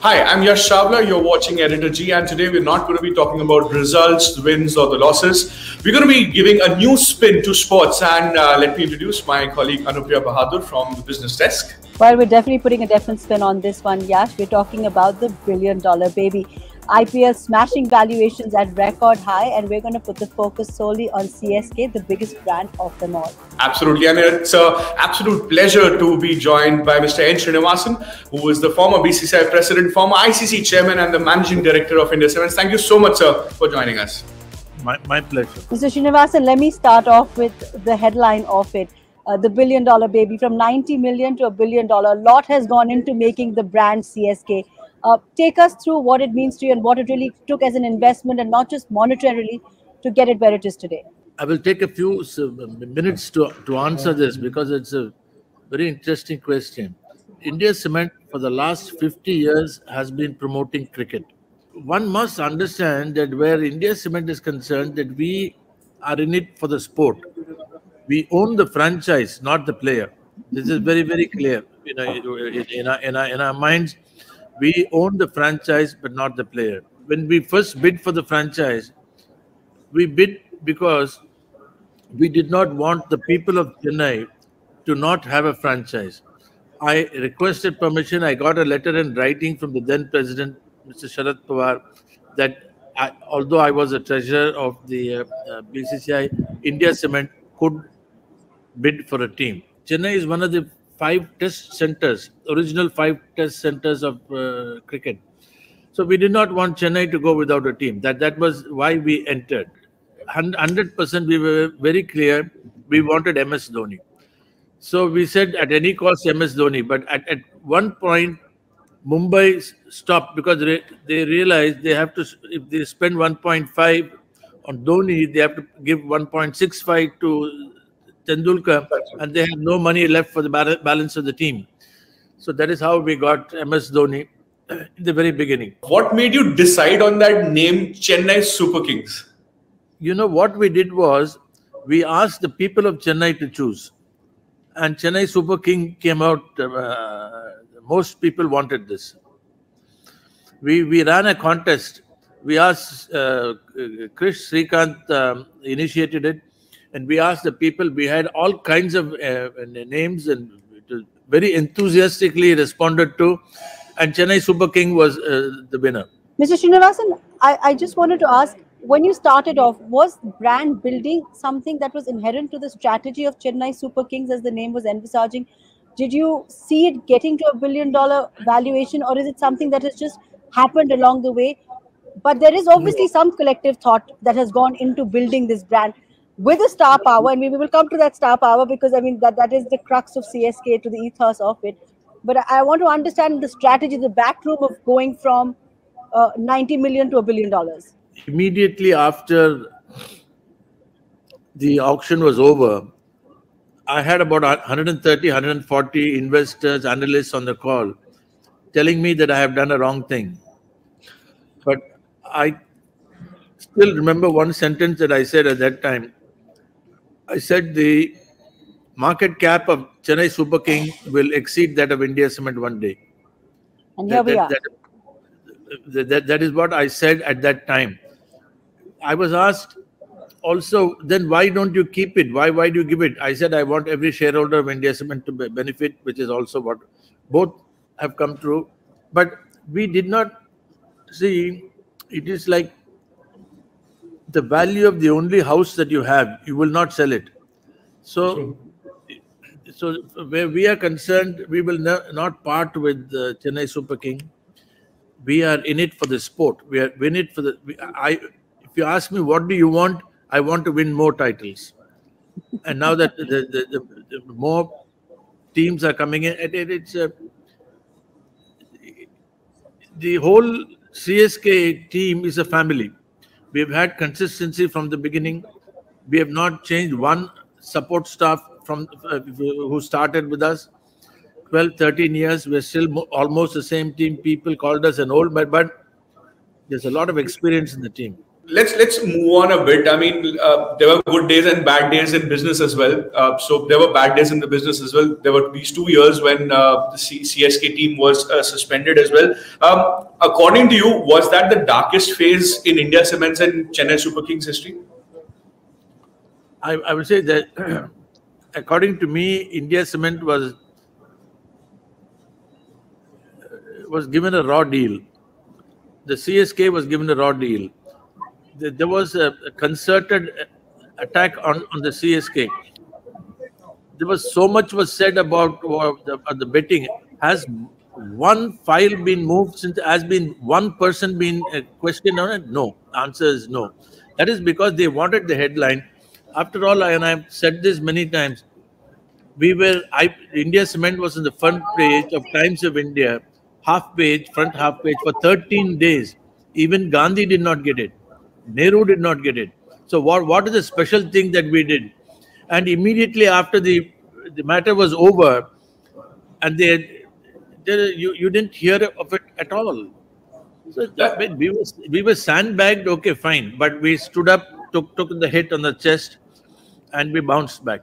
Hi, I'm Yash Chawla. You're watching Editorji, and today we're not going to be talking about results, the wins, or the losses. We're going to be giving a new spin to sports, and uh, let me introduce my colleague Anupriya Bahadur from the business desk. Well, we're definitely putting a different spin on this one, Yash. We're talking about the billion dollar baby. IPL smashing valuations at record high, and we're going to put the focus solely on CSK, the biggest brand of them all. Absolutely, and it's an absolute pleasure to be joined by Mr. N. Srinivasan, who is the former BCCI president, former ICC chairman, and the managing director of India Cements. Thank you so much, sir, for joining us. My, my pleasure. Mr. Srinivasan, let me start off with the headline of it. Uh, the billion dollar baby from 90 million to a billion dollar. A lot has gone into making the brand CSK. Uh, take us through what it means to you and what it really took as an investment and not just monetarily to get it where it is today. I will take a few minutes to, to answer this because it's a very interesting question. India Cement for the last 50 years has been promoting cricket. One must understand that where India Cement is concerned, that we are in it for the sport. We own the franchise, not the player. This is very, very clear. You know, in, in, our, in, our, in our minds, we own the franchise but not the player. When we first bid for the franchise, we bid because we did not want the people of Chennai to not have a franchise. I requested permission. I got a letter in writing from the then president, Mr. Sharad Pawar, that I, although I was a treasurer of the uh, uh, BCCI, India Cement could bid for a team. Chennai is one of the five test centers, original five test centers of uh, cricket. So we did not want Chennai to go without a team. That that was why we entered. Hundred percent, we were very clear. We wanted MS Dhoni. So we said at any cost MS Dhoni. But at, at one point, Mumbai stopped because they, they realized they have to if they spend 1.5 on Dhoni, they have to give 1.65 to Tendulkar, and they have no money left for the balance of the team. So that is how we got MS Dhoni in the very beginning. What made you decide on that name, Chennai Super Kings? You know, what we did was we asked the people of Chennai to choose. And Chennai Super King came out, uh, most people wanted this. We, we ran a contest. We asked, uh, Krish Srikanth um, initiated it and we asked the people. We had all kinds of uh, names, and it was very enthusiastically responded to. And Chennai Super King was uh, the winner. Mr. Srinivasan, I, I just wanted to ask when you started off, was brand building something that was inherent to the strategy of Chennai Super Kings as the name was envisaging? Did you see it getting to a billion dollar valuation, or is it something that has just happened along the way? But there is obviously some collective thought that has gone into building this brand with a star power, and we will come to that star power because I mean that that is the crux of CSK to the ethos of it. But I want to understand the strategy, the backroom of going from uh, 90 million to a billion dollars. Immediately after the auction was over, I had about 130, 140 investors, analysts on the call telling me that I have done a wrong thing. But I still remember one sentence that I said at that time I said the market cap of Chennai Super King will exceed that of India Cement one day. And here that, we that, are. That, that, that is what I said at that time. I was asked also, then why don't you keep it? Why why do you give it? I said I want every shareholder of India Cement to benefit, which is also what both have come true. But we did not see. It is like the value of the only house that you have, you will not sell it. So, so where we are concerned, we will not part with the Chennai Super King. We are in it for the sport. We are in it for the. I, if you ask me, what do you want? I want to win more titles. and now that the, the, the, the, more teams are coming in, it, it, it's a, the whole CSK team is a family We've had consistency from the beginning. We have not changed one support staff from uh, who started with us. 12, 13 years, we're still almost the same team. People called us an old but there's a lot of experience in the team. Let's let's move on a bit. I mean, uh, there were good days and bad days in business as well. Uh, so there were bad days in the business as well. There were these two years when uh, the C- CSK team was uh, suspended as well. Um, according to you, was that the darkest phase in India Cements and Chennai Super Kings history? I, I would say that, according to me, India Cement was was given a raw deal. The CSK was given a raw deal there was a concerted attack on, on the CSK. There was so much was said about uh, the, uh, the betting. Has one file been moved since? Has been one person been uh, questioned on it? No. Answer is no. That is because they wanted the headline. After all, and I've said this many times, we were I, India Cement was in the front page of Times of India, half page, front half page for 13 days. Even Gandhi did not get it. Nehru did not get it. So what, what is the special thing that we did? And immediately after the, the matter was over, and they, they you, you didn't hear of it at all. So that, we, were, we were sandbagged, okay, fine. But we stood up, took, took the hit on the chest, and we bounced back.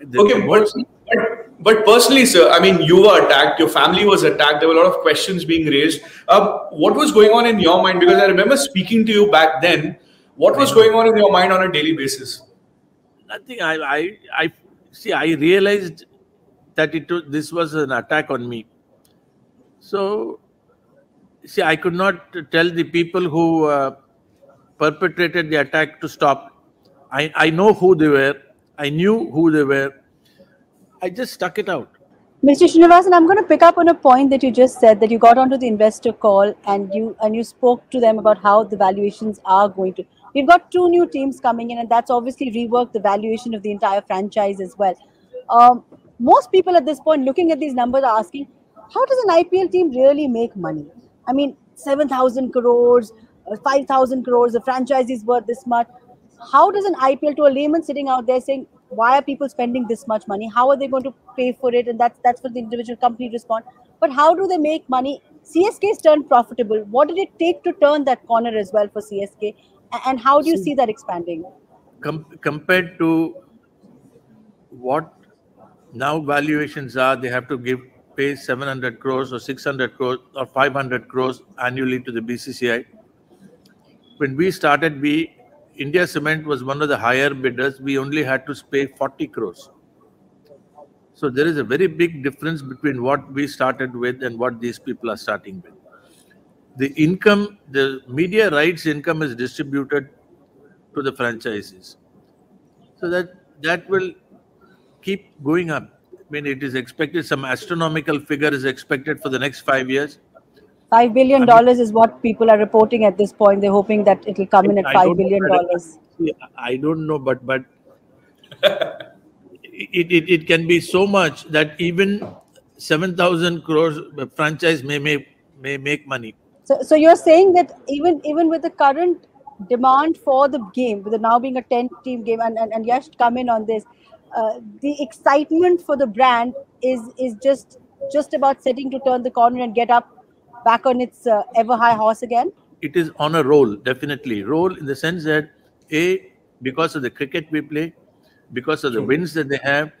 The, okay, but, but, but personally, sir, I mean, you were attacked, your family was attacked, there were a lot of questions being raised. Uh, what was going on in your mind? Because I remember speaking to you back then what was going on in your mind on a daily basis? Nothing. I, I, I see. I realized that it this was an attack on me. So, see, I could not tell the people who uh, perpetrated the attack to stop. I, I know who they were. I knew who they were. I just stuck it out. Mr. Srinivasan, I'm going to pick up on a point that you just said that you got onto the investor call and you and you spoke to them about how the valuations are going to We've got two new teams coming in, and that's obviously reworked the valuation of the entire franchise as well. Um, most people at this point looking at these numbers are asking, how does an IPL team really make money? I mean, 7,000 crores, uh, 5,000 crores, the franchise is worth this much. How does an IPL to a layman sitting out there saying, why are people spending this much money? How are they going to pay for it? And that's that's for the individual company to respond. But how do they make money? CSK CSK's turned profitable. What did it take to turn that corner as well for CSK? and how do you see that expanding Com- compared to what now valuations are they have to give pay 700 crores or 600 crores or 500 crores annually to the bcci when we started we india cement was one of the higher bidders we only had to pay 40 crores so there is a very big difference between what we started with and what these people are starting with the income, the media rights income is distributed to the franchises. So that that will keep going up. I mean, it is expected some astronomical figure is expected for the next five years. Five billion dollars is what people are reporting at this point. They're hoping that it will come in at five billion dollars. I don't know, but but it, it, it can be so much that even seven thousand crores franchise may may may make money. So, so you're saying that even even with the current demand for the game, with it now being a 10 team game, and, and, and Yash come in on this, uh, the excitement for the brand is is just just about setting to turn the corner and get up back on its uh, ever high horse again? It is on a roll, definitely. Roll in the sense that, A, because of the cricket we play, because of the wins that they have,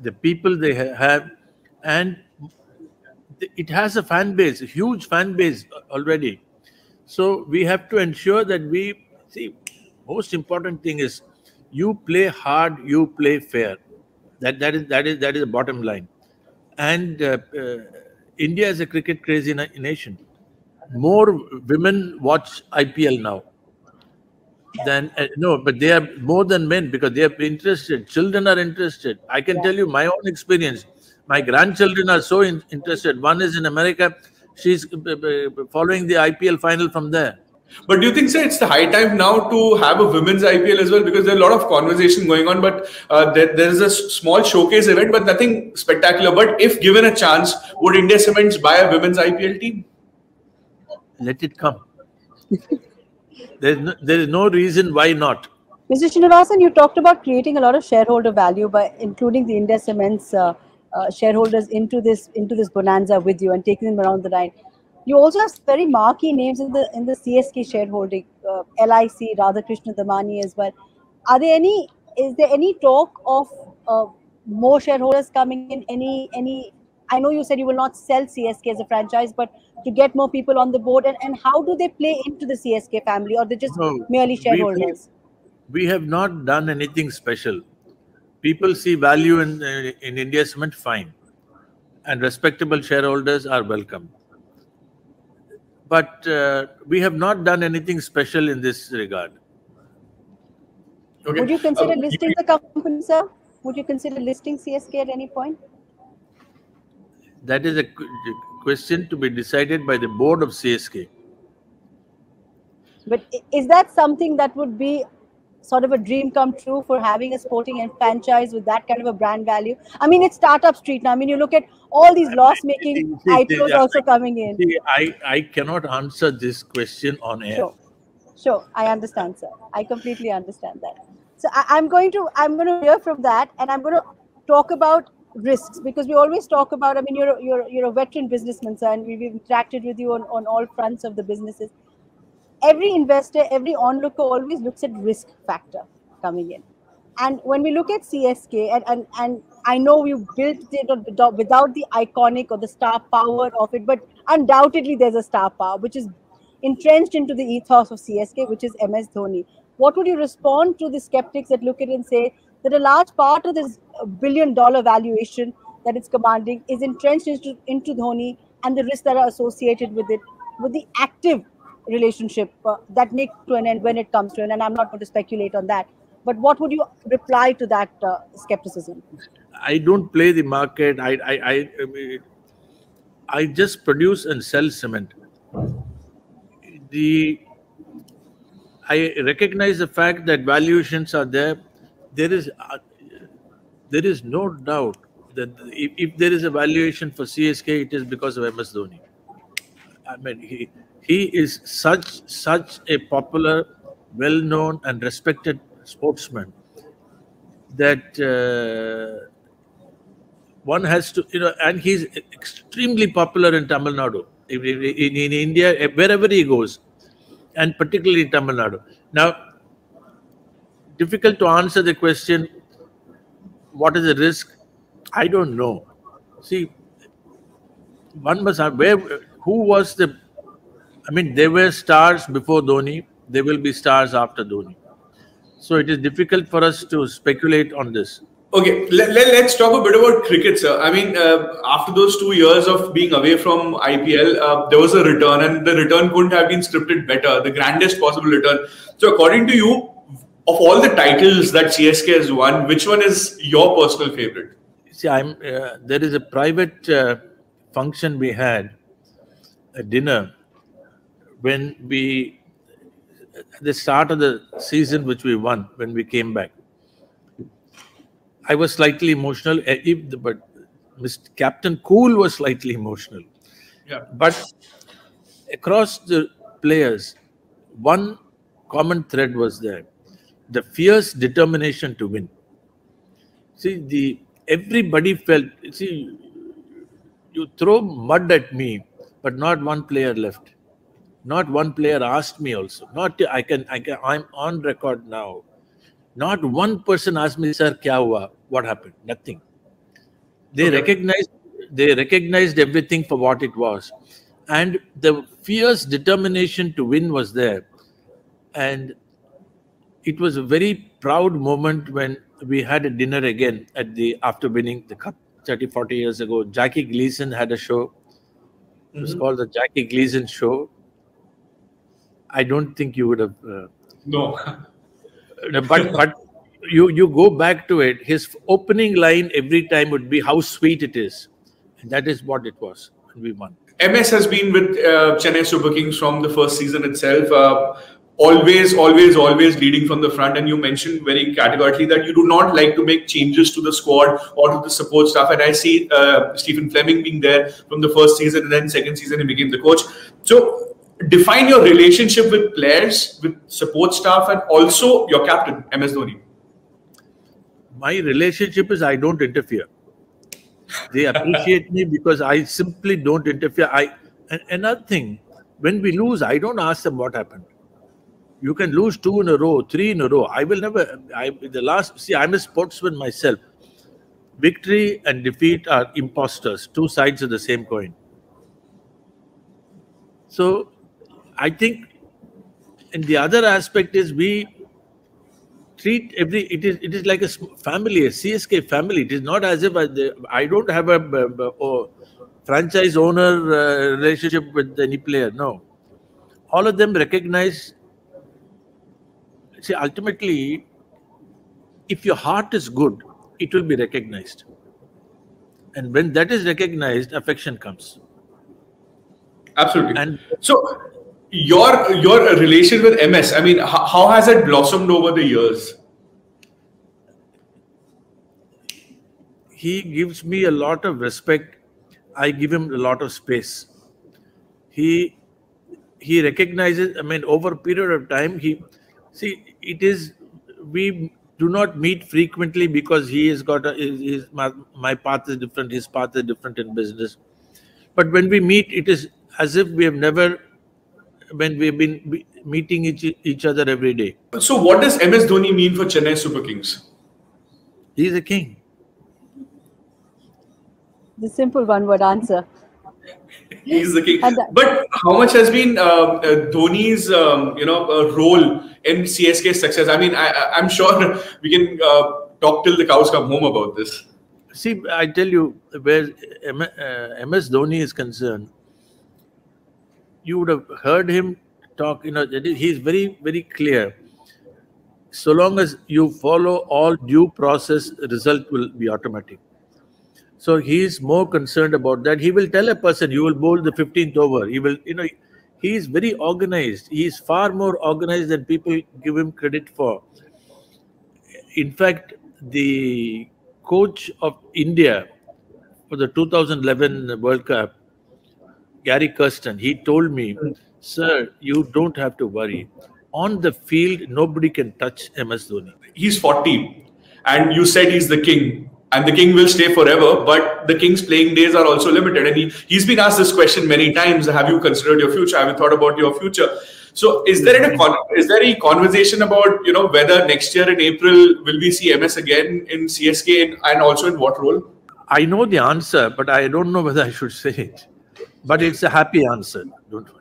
the people they ha- have, and it has a fan base, a huge fan base already. So we have to ensure that we see. Most important thing is you play hard, you play fair. That that is that is that is the bottom line. And uh, uh, India is a cricket crazy na- nation. More women watch IPL now than uh, no, but they are more than men because they are interested. Children are interested. I can tell you my own experience my grandchildren are so in, interested. One is in America. She's uh, uh, following the IPL final from there. But do you think, sir, it's the high time now to have a women's IPL as well? Because there's a lot of conversation going on, but uh, there, there is a small showcase event, but nothing spectacular. But if given a chance, would India Cements buy a women's IPL team? Let it come. there, is no, there is no reason why not. Mr. Srinivasan, you talked about creating a lot of shareholder value by including the India Cements uh, uh, shareholders into this into this bonanza with you and taking them around the line. You also have very marquee names in the in the CSK shareholding uh, LIC, Radhakishan Damani as well. Are there any? Is there any talk of uh, more shareholders coming in? Any any? I know you said you will not sell CSK as a franchise, but to get more people on the board, and, and how do they play into the CSK family, or they're just No, merely shareholders? we have not done anything special. People see value in uh, in India Cement, fine, and respectable shareholders are welcome. But uh, we have not done anything special in this regard. Okay. Would you consider Uh, listing the company, sir? Would you consider listing CSK at any point? That is a question to be decided by the board of CSK. But is that something that would be sort of a dream come true for having a sporting and franchise with that kind of a brand value? I mean, it's startup street now. I mean, you look at all these loss-making IPOs also coming in. See, I, I cannot answer this question on air. Sure, sure. I understand, sir. I completely understand that. So I, I'm going to I'm going to hear from that, and I'm going to talk about risks because we always talk about. I mean, you're you're a- you're a veteran businessman, sir, and we've interacted with you on, on all fronts of the businesses. Every investor, every onlooker always looks at risk factor coming in. And when we look at CSK, and, and, and I know you built it without without the iconic or the star power of it, but undoubtedly there's a star power, which is entrenched into the ethos of CSK, which is MS Dhoni. What would you respond to the skeptics that look at it and say that a large part of this billion dollar valuation that it's commanding is entrenched into, into Dhoni and the risks that are associated with it, with the active relationship uh, that may to an end when it comes to an end. And I'm not going to speculate on that. But what would you reply to that uh, skepticism? I don't play the market. I, I, I, I I just produce and sell cement. The I recognize the fact that valuations are there. There is uh, there is no doubt that if, if there is a valuation for CSK, it is because of MS Dhoni. I mean, he he is such such a popular, well-known, and respected sportsman that uh, one has to, you know, and he's extremely popular in Tamil Nadu, in, in, in India, wherever he goes, and particularly in Tamil Nadu. Now, difficult to answer the question, what is the risk? I don't know. See, one must have, where, who was the, I mean, there were stars before Dhoni, there will be stars after Dhoni. So it is difficult for us to speculate on this. Okay, let, let, us talk a bit about cricket, sir. I mean, uh, after those two years of being away from IPL, uh, there was a return, and the return couldn't have been scripted better, the grandest possible return. So, according to you, of all the titles that CSK has won, which one is your personal favorite? See, I'm uh, there is a private uh, function we had, a dinner, when we at the start of the season, which we won when we came back. I was slightly emotional, eh, but Mr. Captain Cool was slightly emotional. Yeah. But across the players, one common thread was there: the fierce determination to win. See, the everybody felt. See, you throw mud at me, but not one player left. Not one player asked me also. Not I can I can I'm on record now. Not one person asked me, sir, kya hua? What happened? Nothing. They Okay. recognized they recognized everything for what it was. And the fierce determination to win was there. And it was a very proud moment when we had a dinner again at the after winning the cup 30 40 years ago jackie gleason had a show it was Mhm. called the jackie gleason show i don't think you would have uh, No. no, but but you you go back to it his opening line every time would be how sweet it is and that is what it was and we won MS has been with uh, Chennai Super Kings from the first season itself. Uh, always, always, always leading from the front. And you mentioned very categorically that you do not like to make changes to the squad or to the support staff. And I see uh, Stephen Fleming being there from the first season, and then second season he became the coach. So, define your relationship with players, with support staff, and also your captain, MS Dhoni. my relationship is i don't interfere they appreciate me because i simply don't interfere i and another thing when we lose i don't ask them what happened You can lose two in a row, three in a row. I will never. I the last. See, I'm a sportsman myself. Victory and defeat are imposters, two sides of the same coin. So, I think, and the other aspect is we treat every it is it is like a family, a CSK family. It is not as if I, I don't have a, a, a franchise owner uh, relationship with any player. No, all of them recognize. See, ultimately, if your heart is good, it will be recognized, and when that is recognized, affection comes. Absolutely. And so, your your relation with MS, I mean, how, how has it blossomed over the years? He gives me a lot of respect. I give him a lot of space. He he recognizes. I mean, over a period of time, he see it is we do not meet frequently because he has got a his, my, my path is different. His path is different in business. But when we meet, it is as if we have never when we've been meeting each, each other every day. So, what does MS Dhoni mean for Chennai Super Kings? He's a king. The simple one word answer. He's the king. but how much has been uh, uh, Dhoni's um, you know uh, role in CSK's success? I mean, I, am sure we can uh, talk till the cows come home about this. See, I tell you, where MS uh, Dhoni is concerned, you would have heard him talk, you know, he's very, very clear. So long as you follow all due process, result will be automatic. So he is more concerned about that. He will tell a person, you will bowl the 15th over. He will, you know, he is very organized. He is far more organized than people give him credit for. In fact, the coach of India for the 2011 World Cup, Gary Kirsten, he told me, Sir, you don't have to worry. On the field, nobody can touch MS Dhoni. He's 40, and you said he's the king, and the king will stay forever, but the king's playing days are also limited. And he, he's been asked this question many times Have you considered your future? Have you thought about your future? So, is there a is there a conversation about you know whether next year in April will we see MS again in CSK and also in what role? I know the answer, but I don't know whether I should say it. But it's a happy answer. Don't worry.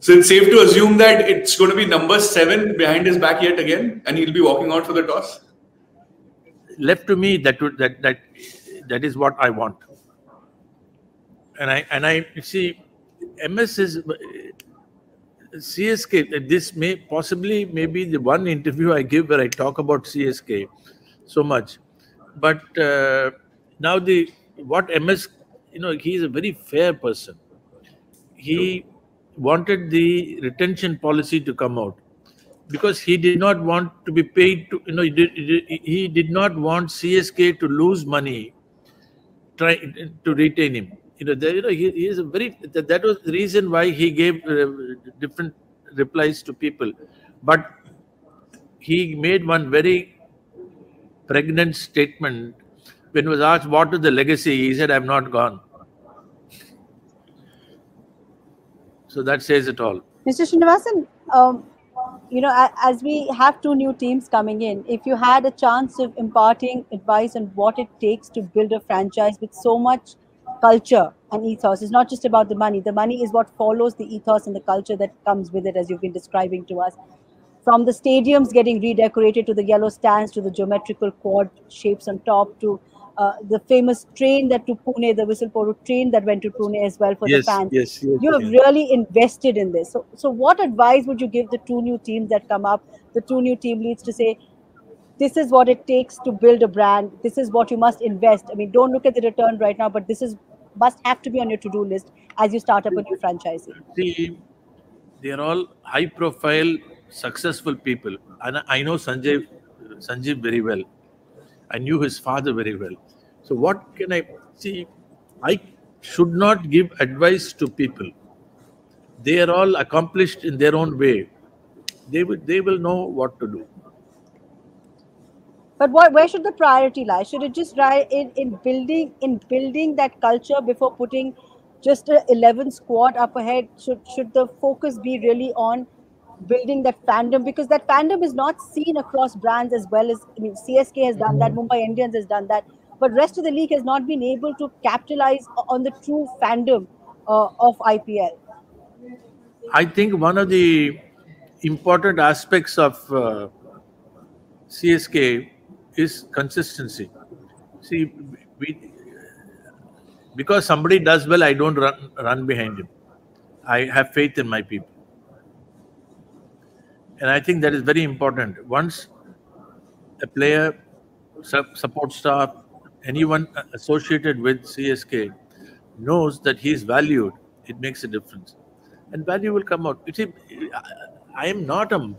So it's safe to assume that it's going to be number seven behind his back yet again, and he'll be walking out for the toss. Left to me, that would, that that that is what I want. And I and I see, MS is CSK. This may possibly maybe the one interview I give where I talk about CSK so much, but uh, now the what MS you know, he's a very fair person. He wanted the retention policy to come out because he did not want to be paid to, you know, he did, he did not want CSK to lose money try to retain him. You know, there, you know, he, he is a very, that, that was the reason why he gave uh, different replies to people. But he made one very pregnant statement when he was asked what is the legacy, he said, I'm not gone. So that says it all. Mr. Srinivasan, um, you know, as we have two new teams coming in, if you had a chance of imparting advice on what it takes to build a franchise with so much culture and ethos, it's not just about the money. The money is what follows the ethos and the culture that comes with it, as you've been describing to us. From the stadiums getting redecorated to the yellow stands to the geometrical quad shapes on top to uh, the famous train that to Pune, the Whistle train that went to Pune as well for yes, the fans. Yes, yes, you have yes. really invested in this. So, so what advice would you give the two new teams that come up, the two new team leads to say, this is what it takes to build a brand. This is what you must invest. I mean, don't look at the return right now, but this is must have to be on your to-do list as you start up a new franchise. See, they are all high-profile, successful people, and I know Sanjay, Sanjeev very well. I knew his father very well. So what can I see? I should not give advice to people. They are all accomplished in their own way. They will they will know what to do. But what, where should the priority lie? Should it just lie in, in building in building that culture before putting just a 11 squad up ahead? Should should the focus be really on building that fandom because that fandom is not seen across brands as well as I mean CSK has done that, mm-hmm. Mumbai Indians has done that, but rest of the league has not been able to capitalize on the true fandom uh, of IPL. I think one of the important aspects of uh, CSK is consistency. See, we because somebody does well, I don't run run behind him. I have faith in my people. And I think that is very important. Once a player, support staff, anyone uh, associated with CSK knows that he is valued, it makes a difference. And value will come out. You see, I am not a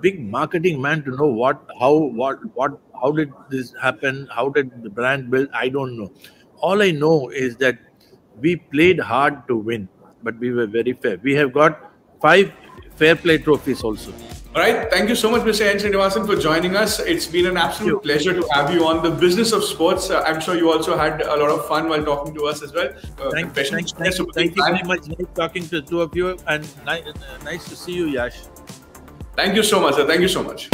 big marketing man to know what, how, what, what, how did this happen? How did the brand build? I don't know. All I know is that we played hard to win, but we were very fair. We have got five fair play trophies also. All right. Thank you so much, Mr. N. Srinivasan, for joining us. It's been an absolute pleasure to have you on the business of sports. Uh, I'm sure you also had a lot of fun while talking to us as well. Uh, thank, thank, thank, thank you very much. Nice talking to the two of you, and nice, nice to see you, Yash. Thank you so much, sir. Thank you so much.